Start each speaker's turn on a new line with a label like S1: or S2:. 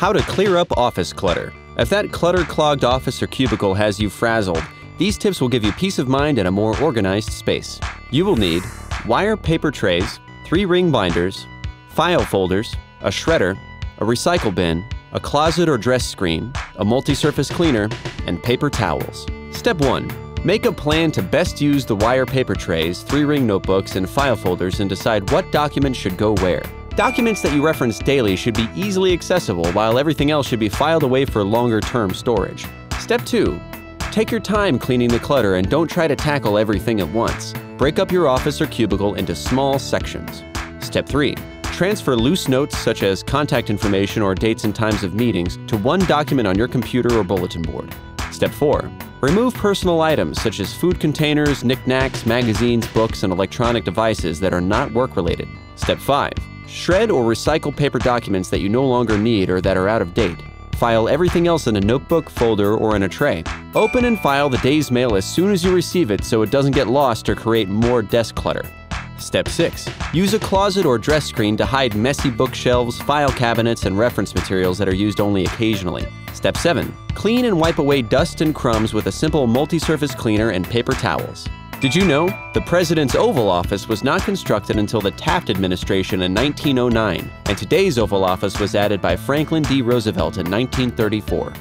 S1: How to clear up office clutter. If that clutter clogged office or cubicle has you frazzled, these tips will give you peace of mind and a more organized space. You will need wire paper trays, three ring binders, file folders, a shredder, a recycle bin, a closet or dress screen, a multi-surface cleaner, and paper towels. Step 1. Make a plan to best use the wire paper trays, three ring notebooks, and file folders and decide what documents should go where. Documents that you reference daily should be easily accessible, while everything else should be filed away for longer term storage. Step 2. Take your time cleaning the clutter and don't try to tackle everything at once. Break up your office or cubicle into small sections. Step 3. Transfer loose notes such as contact information or dates and times of meetings to one document on your computer or bulletin board. Step 4. Remove personal items such as food containers, knickknacks, magazines, books, and electronic devices that are not work related. Step 5. Shred or recycle paper documents that you no longer need or that are out of date. File everything else in a notebook, folder, or in a tray. Open and file the day's mail as soon as you receive it so it doesn't get lost or create more desk clutter. Step 6. Use a closet or dress screen to hide messy bookshelves, file cabinets, and reference materials that are used only occasionally. Step 7. Clean and wipe away dust and crumbs with a simple multi-surface cleaner and paper towels. Did you know? The President's Oval Office was not constructed until the Taft administration in 1909, and today's Oval Office was added by Franklin D. Roosevelt in 1934.